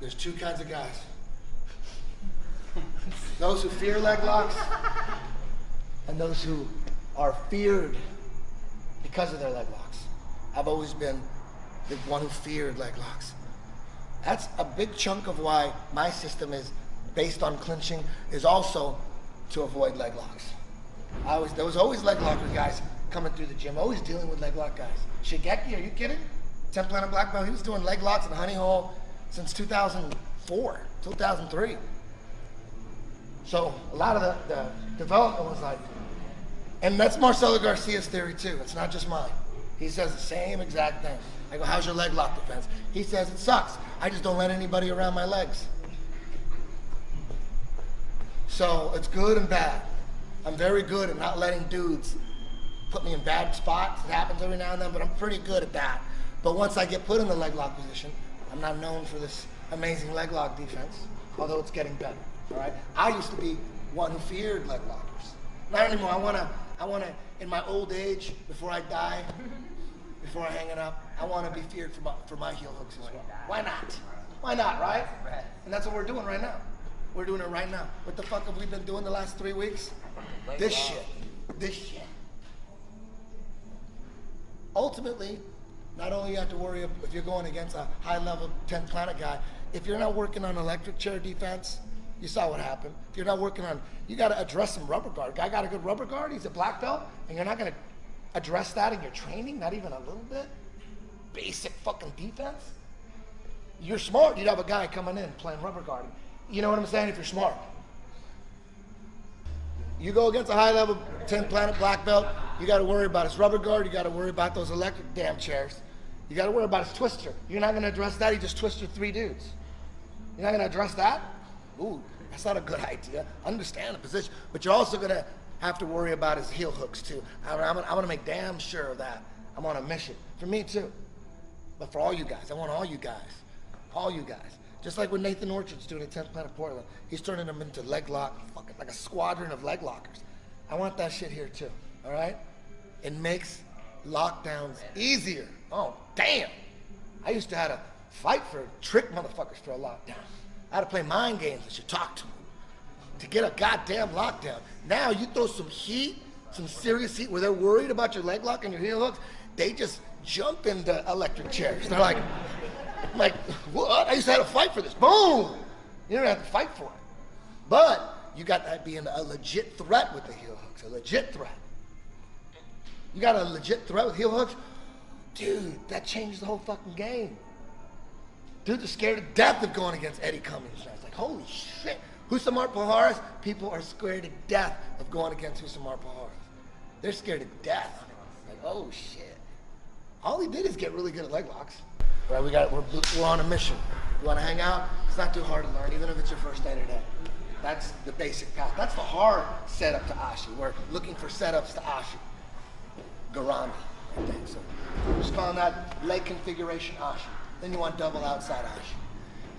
there's two kinds of guys. Those who fear leg locks and those who are feared because of their leg locks. I've always been the one who feared leg locks. That's a big chunk of why my system is based on clinching is also to avoid leg locks. I was there was always leg locker guys coming through the gym, always dealing with leg lock guys. Shigeki, are you kidding? 10 Planet Black Belt, he was doing leg locks in the Honey Hole since 2004, 2003. So a lot of the, the development was like, and that's Marcelo Garcia's theory too. It's not just mine. He says the same exact thing. I go, how's your leg lock defense? He says it sucks. I just don't let anybody around my legs. So it's good and bad. I'm very good at not letting dudes put me in bad spots. It happens every now and then, but I'm pretty good at that. But once I get put in the leg lock position, I'm not known for this amazing leg lock defense, although it's getting better. All right. I used to be one who feared leg lockers. Not anymore. I wanna, I wanna, in my old age, before I die, before I hang it up, I wanna be feared for my, for my heel hooks as well. Why not? Why not, right? And that's what we're doing right now. We're doing it right now. What the fuck have we been doing the last three weeks? This shit. This shit. Ultimately, not only you have to worry if you're going against a high level 10 planet guy, if you're not working on electric chair defense, you saw what happened. If you're not working on, you got to address some rubber guard. Guy got a good rubber guard. He's a black belt, and you're not going to address that in your training, not even a little bit. Basic fucking defense. You're smart. You'd have a guy coming in playing rubber guard. You know what I'm saying? If you're smart. You go against a high level 10 planet black belt, you got to worry about his rubber guard. You got to worry about those electric damn chairs. You got to worry about his twister. You're not going to address that. He just twisted three dudes. You're not going to address that? Ooh, that's not a good idea. Understand the position. But you're also going to have to worry about his heel hooks, too. I'm, I'm, I'm going to make damn sure of that. I'm on a mission. For me, too. But for all you guys. I want all you guys. All you guys. Just like what Nathan Orchard's doing at 10th Planet of Portland. He's turning them into leg lock, fucking like a squadron of leg lockers. I want that shit here too, all right? It makes lockdowns easier. Oh, damn. I used to have to fight for trick motherfuckers for a lockdown. I had to play mind games and should talk to them to get a goddamn lockdown. Now you throw some heat, some serious heat where they're worried about your leg lock and your heel hooks, they just jump into electric chairs. They're like, I'm like, what? I used to have to fight for this. Boom! You don't have to fight for it. But you got that being a legit threat with the heel hooks, a legit threat. You got a legit threat with heel hooks? Dude, that changed the whole fucking game. Dudes are scared to death of going against Eddie Cummings. I was like, holy shit. Rousimar Palhares, people are scared to death of going against Rousimar Palhares. They're scared to death. Like, oh shit. All he did is get really good at leg locks. Right, we got we're, we're on a mission. You want to hang out? It's not too hard to learn, even if it's your first day today. That's the basic path. That's the hard setup to Ashi. We're looking for setups to Ashi. Garami, I think. So just calling that leg configuration Ashi. Then you want double outside Ashi.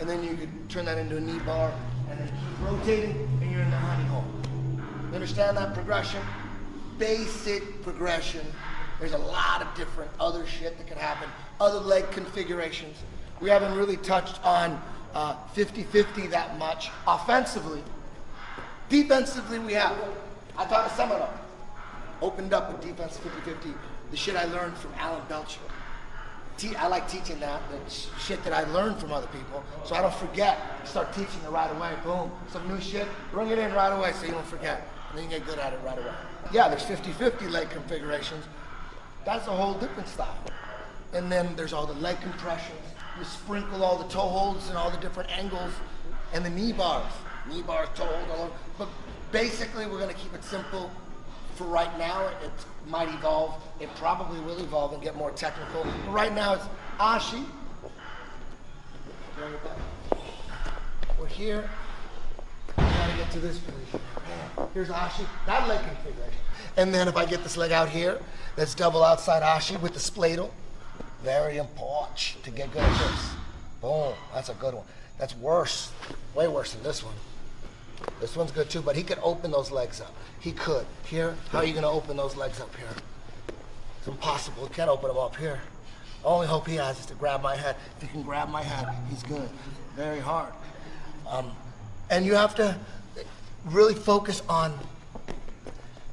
And then you could turn that into a knee bar and then keep rotating and you're in the honey hole. You understand that progression? Basic progression. There's a lot of different other shit that could happen, other leg configurations. We haven't really touched on 50-50 uh, that much offensively. Defensively, we have. I taught a seminar, opened up with defense 50-50, the shit I learned from Alan Belcher. I like teaching that, the shit that I learned from other people, so I don't forget. Start teaching it right away. Boom, some new shit, bring it in right away so you don't forget. And then you get good at it right away. Yeah, there's 50-50 leg configurations. That's a whole different style. And then there's all the leg compressions. You sprinkle all the toe holds and all the different angles and the knee bars. Knee bars, toe hold, all over. But basically, we're going to keep it simple for right now. It might evolve. It probably will evolve and get more technical. But right now, it's Ashi. We're here. We gotta get to this position. Here's Ashi. That leg configuration. And then if I get this leg out here, that's double outside Ashi with the spladle. Very important to get good at this. Boom, that's a good one. That's worse, way worse than this one. This one's good too, but he could open those legs up. He could. Here, how are you gonna open those legs up here? It's impossible, you can't open them up here. Only hope he has is to grab my head. If he can grab my head, he's good. Very hard. Um, and you have to really focus on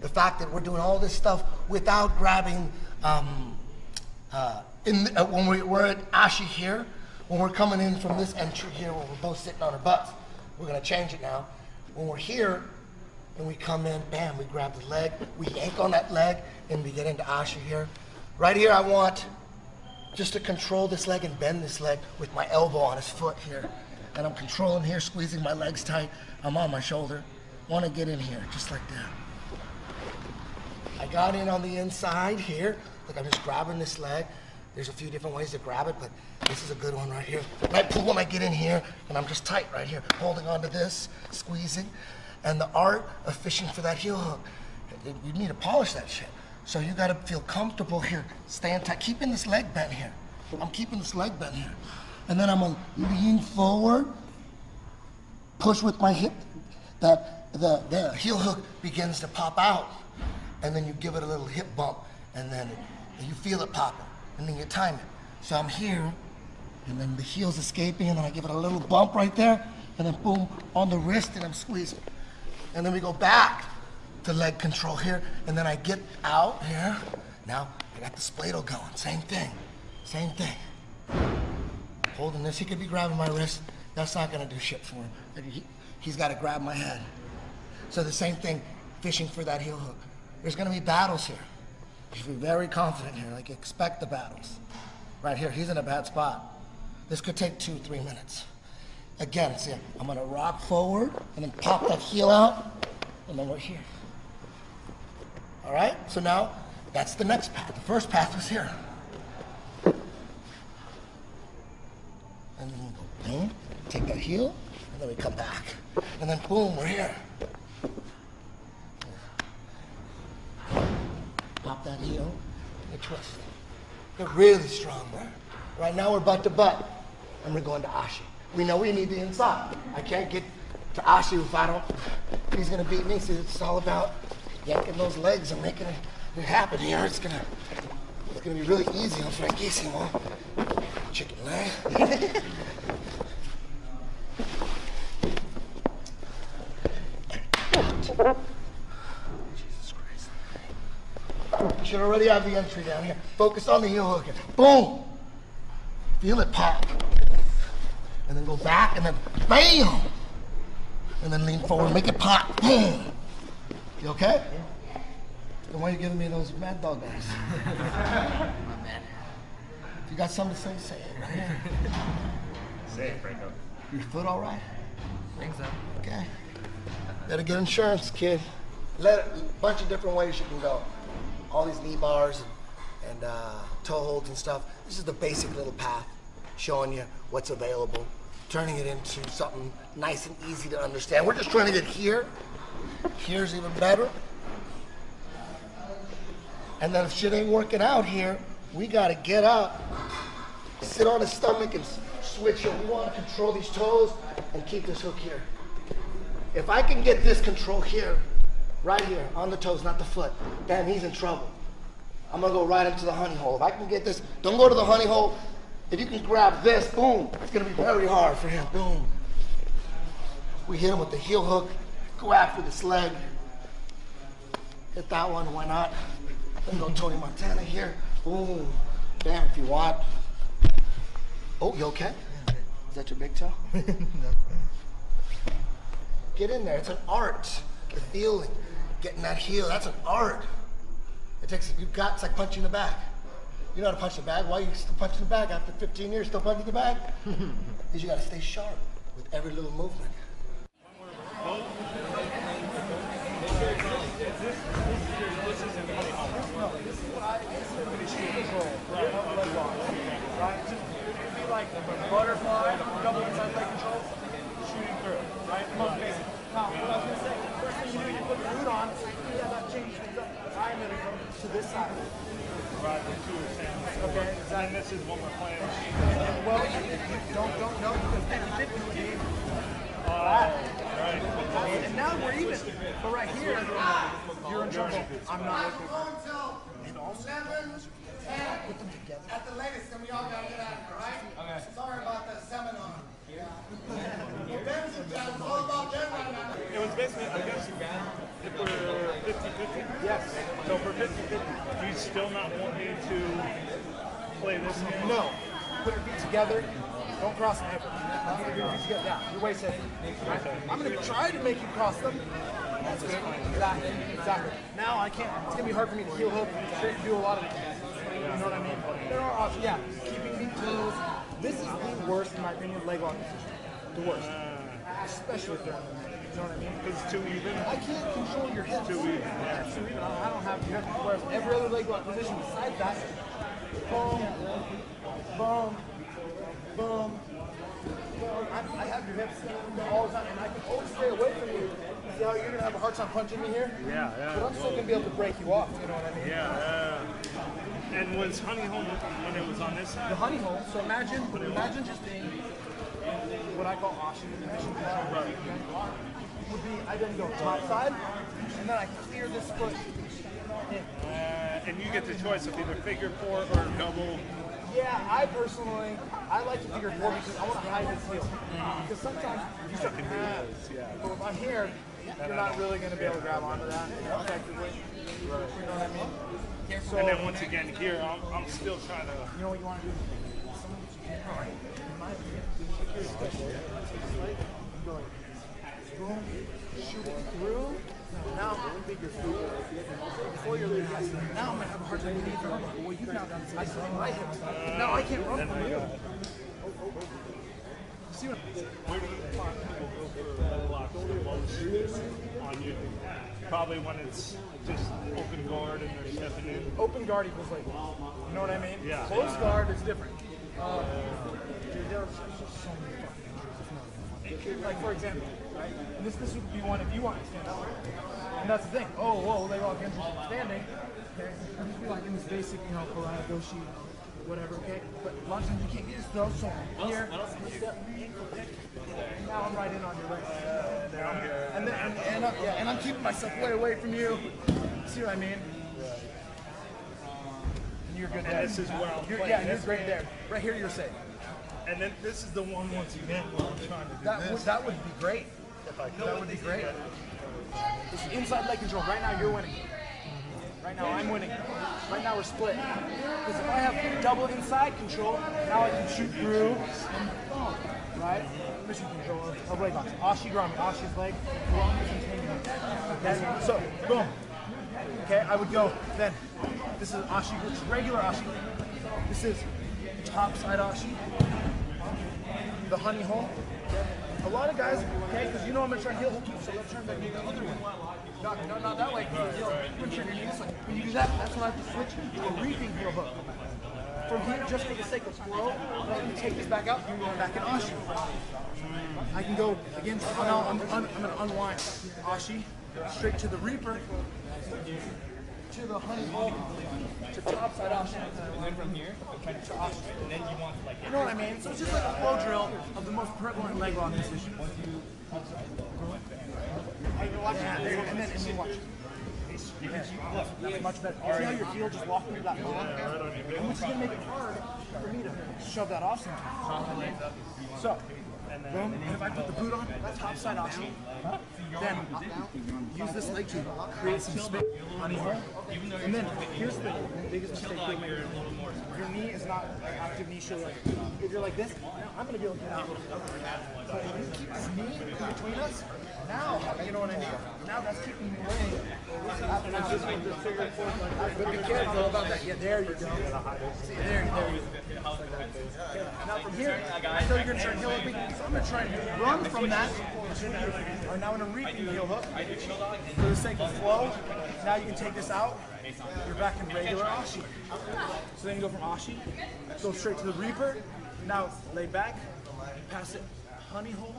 the fact that we're doing all this stuff without grabbing. Um, uh, in uh, when we, we're at Ashi here, when we're coming in from this entry here, where we're both sitting on our butts, we're gonna change it now. When we're here, and we come in, bam, we grab the leg, we yank on that leg, and we get into Ashi here. Right here, I want just to control this leg and bend this leg with my elbow on his foot here. And I'm controlling here, squeezing my legs tight. I'm on my shoulder. Want to get in here, just like that. I got in on the inside here. Like I'm just grabbing this leg. There's a few different ways to grab it, but this is a good one right here. I pull when I get in here, and I'm just tight right here, holding onto this, squeezing. And the art of fishing for that heel hook, you need to polish that shit. So you gotta feel comfortable here, staying tight, keeping this leg bent here. I'm keeping this leg bent here. And then I'm gonna lean forward, push with my hip, that the, the heel hook begins to pop out. And then you give it a little hip bump, and then you feel it popping, and then you time it. So I'm here, and then the heel's escaping, and then I give it a little bump right there, and then boom, on the wrist, and I'm squeezing. And then we go back to leg control here, and then I get out here. Now I got the spladle going, same thing, same thing. Holding this, he could be grabbing my wrist. That's not gonna do shit for him. He, he's gotta grab my head. So the same thing, fishing for that heel hook. There's gonna be battles here. You should be very confident here, like expect the battles. Right here, he's in a bad spot. This could take two, three minutes. Again, see, I'm gonna rock forward and then pop that heel out, and then we're here. All right, so now that's the next path. The first path was here. And then we go boom, take that heel, and then we come back. And then boom, we're here. Pop that heel, and twist. They're really strong, bro. Right now we're butt to butt, and we're going to Ashi. We know we need the inside. I can't get to Ashi if I don't. He's gonna beat me. So it's all about yanking those legs and making it happen here. It's gonna, it's gonna be really easy on Frankissimo. Chicken leg. Jesus You should already have the entry down here. Focus on the heel hook. Boom. Feel it pop. And then go back and then bam. And then lean forward, make it pop. Boom. You okay? Then why are you giving me those mad dog eyes? My man. If you got something to say, say it. Right. Say it, Franco. Your foot all right? think so. Okay. Better get insurance, kid. Let a bunch of different ways you can go. All these knee bars and, and uh, toe holds and stuff. This is the basic little path showing you what's available, turning it into something nice and easy to understand. We're just trying to get here. Here's even better. And then if shit ain't working out here, we gotta get up, sit on his stomach and switch it. We wanna control these toes and keep this hook here. If I can get this control here, right here, on the toes, not the foot, then he's in trouble. I'm gonna go right into the honey hole. If I can get this, don't go to the honey hole. If you can grab this, boom, it's gonna be very hard for him. Boom. We hit him with the heel hook, go after this leg. Hit that one, why not? Then go Tony Montana here. Boom. Bam, if you want. Oh, you okay? Is that your big toe? no. Get in there. It's an art. The feeling, getting that heel, that's an art. It takes, you've got, it's like punching the bag. You know how to punch the bag. Why are you still punching the bag after 15 years, still punching the bag? Because you got to stay sharp with every little movement. Right? Just it'd be like the butterfly, double inside leg control, shooting through. Right? Most basic. Now, what I was gonna say, first thing you do, you put the boot on, yeah, that changes things up. I'm gonna go to this side. Right, the two are saying. Okay, and this is what we're playing. Well, you, you don't don't know because 50 50 game. Right. And now we're even. But right here, you're in trouble. I'm not looking. Put them together. ladies, then we all gotta get out of here, right? Okay. Sorry about the seminar. Yeah. Well, Ben's in town. It's all about Ben right now. It was basically, I guess, if we're 50-50. Yes. So for 50-50, do you still not want me to play this game? No. Put your feet together. Don't cross them ever. Your feet together. Yeah, you're way safer. Right? I'm gonna try to make you cross them. That's good. Exactly. Exactly. Now I can't. It's gonna be hard for me to heel hook and do a lot of it. You know what I mean? There are options. Yeah. Keeping feet closed. This is the worst, in my opinion, leg lock position. The worst. Uh. Especially if they're on the. You know what I mean? Because it's too even. I can't control your hips. It's Too even. Yeah, it's too even. I don't have your hips. Whereas every other leg lock position besides that, boom, boom, boom, boom. I, I have your hips all the time, and I can always stay away from you. See how you're gonna have a hard time punching me here? Yeah, yeah. But I'm still gonna be able to break you off. You know what I mean? Yeah. Uh, and was Honey Hole when it was on this side? The honey hole. So imagine, imagine just being what I call in mission control. Would be I then go top side, and then I clear this foot. Uh, and you get the choice of either figure four or double. Yeah, I personally, I like to figure four because I want to hide this heel. Because sometimes you start to have, but if I'm here, you're not really going to be able to grab onto that effectively. You know what I mean? So, And then once again here, I'm, I'm still trying to. you know what you want to do? Some of what you can, all right? In my opinion, you take your stick, take this leg, and go like this. Boom, shoot through. Now I'm going to figure four. Before you're leaving, now I'm going to have a hard time leaving. Well, you've now done this isolating my hips. Now I can't run from you. See what? Where do you find people go for leg the most on you? Probably when it's just open guard and they're stepping in. Open guard equals like, you know what I mean? Yeah. Closed guard is different. Uh, dude, there are so many fucking injuries. Like for example, right? And this this would be one if you want to stand up. And that's the thing. Oh, whoa, leg lock injury standing. Okay, just be like in this basic, you know, Karate Doshi, whatever. Okay, but a lot of times you can't get this throw. So here, step, ankle pick. Now I'm right in on your leg. Uh, and then and, and, I'm, yeah, and I'm keeping myself way away from you. See what I mean? And you're good there. this is where I'm You're- Yeah, you're great there. Right here, you're safe. And then this is the one once again where I'm trying to do That this. would, that would be great. if I That would be great. It's inside leg control. Right now, you're winning. Right now, I'm winning. Right now, we're split. Because if I have double inside control, now I can shoot through. Right? Mission control of, leg locks. Ashi Garami, Ashi's leg. Okay? So, boom. Okay, I would go then. This is Ashi, which is regular Ashi. This is top side Ashi. The honey hole. A lot of guys, okay, because you know I'm gonna try and heel hook you, so let's turn back to the other way. Not, not, not that way, because gonna turn your knee this. When you do that, that's when I have to switch to a reaping heel hook. From here, just for the sake of flow, let me take this back out, you're going back in Ashi. I can go again, oh, no, I'm, I'm, I'm gonna unwind Ashi, straight to the Reaper, to the honey hole, to top side Ashi. And then from here, I'm to Ashi. And then you want like You know what I mean? So it's just like a flow drill of the most prevalent leg lock position. Yeah, there, and then and watch. Yeah, much better. See how your heel just walked into that ball? And which is gonna make it hard for me to shove that off sometimes. So, boom, and if I put the boot on, that top side option, then use this leg to create some space on the hole. And then here's the biggest mistake you'll make. Your knee is not active knee shoulder. If you're like this, I'm gonna be able to get out. So you knee in between us, now you know what I mean. Now that's keeping me away. But be careful about that. Yeah, there you go. See, there, there you go. Now from here, I know you're gonna try and hook me, so I'm gonna try and run from that. Or now in a reaping heel hook. For the sake of flow, now you can take this out. You're back in regular Ashi. So then you go from Ashi, go straight to the Reaper. Now lay back, pass it honey hole.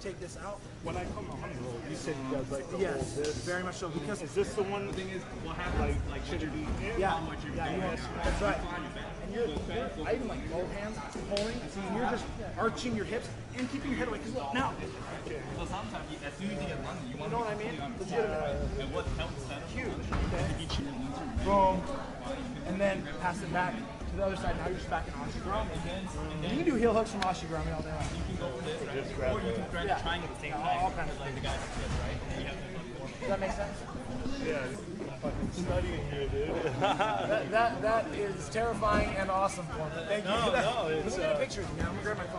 Take this out. When I come to honey hole, you said you guys like to hold Yes, this. very much so. Because Is this the one thing is what happened like like should it be in? Yeah, yeah, you want, that's right. And you're, you're, I even like both hands pulling, and you're just arching your hips and keeping your head away. Because look, now, So sometimes you, as soon as you get running, you you want know what I mean? Legitimate. and what helps that Huge. Okay. Boom. And then pass it back to the other side. Now you're just back in Ashigarami. You can do heel hooks from Ashigarami all day long. You can go for this, right? Or you can try Yeah. trying at the same All- time. all kinds of like the guy that right? And then you have to. Does that make sense? Yeah, fucking studying here, dude. That, that, that is terrifying and awesome for me. Thank you. No, no, it's, Look at uh, the pictures, man. I'm gonna grab my phone.